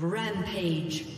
Rampage.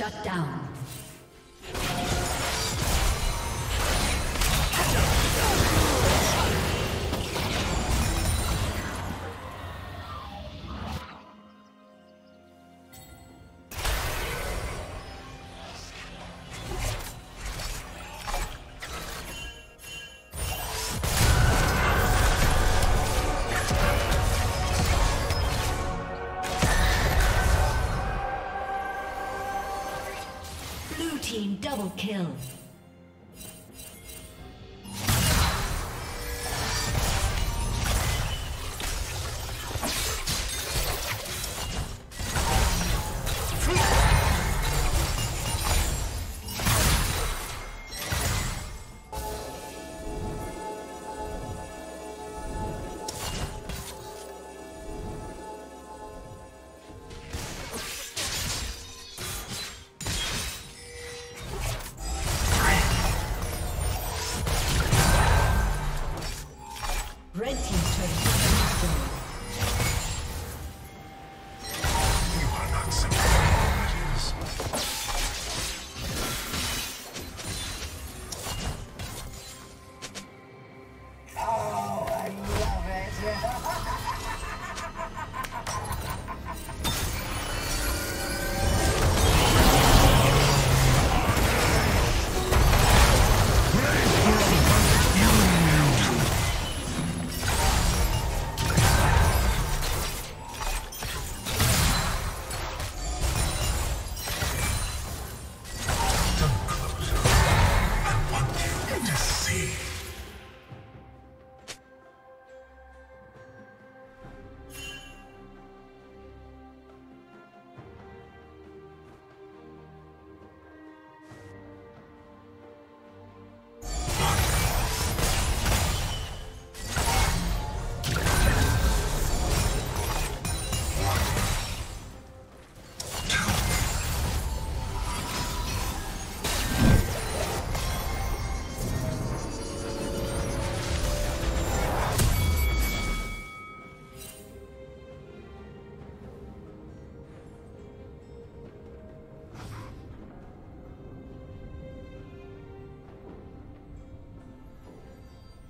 Shut down. Kill.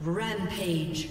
Rampage.